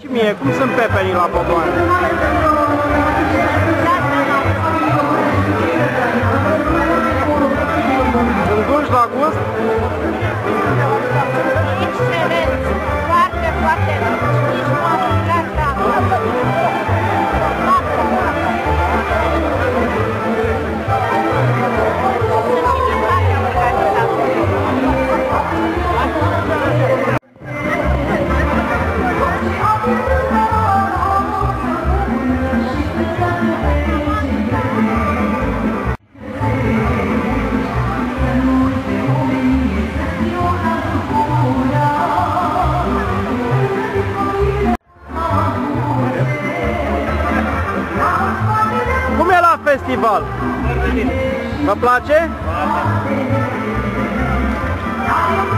Și mie, cum sunt pepenii la popoare? Sunt dungi la gust? Excelent! Foarte, foarte! Nici Vă place? Vă place.